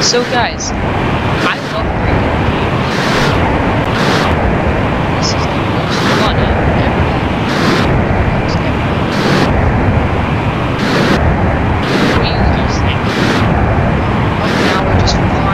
So guys, I love breaking the game. This is the most fun I've ever had. What do you guys think? Right now we're just flying.